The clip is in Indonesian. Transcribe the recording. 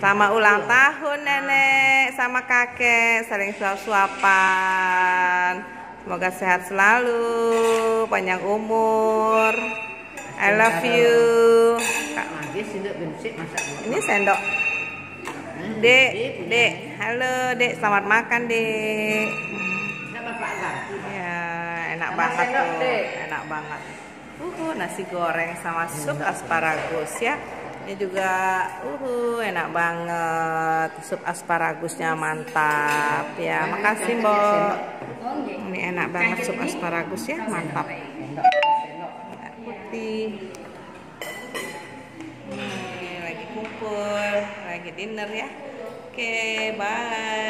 Selamat ulang tahun nenek sama kakek saling suap-suapan. Semoga sehat selalu, panjang umur. I love you. Ini sendok. Dek, dek, halo dek, selamat makan dek. Ya, enak banget tuh, enak banget. Uh, nasi goreng sama sup asparagus ya. Ini juga, uh, enak banget. Sup asparagusnya mantap ya. Makasih mbok. Ini enak banget sup asparagus ya, mantap. Putih. Ini lagi kumpul, lagi dinner ya. Oke, bye.